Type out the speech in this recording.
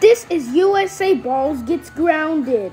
This is USA Balls Gets Grounded.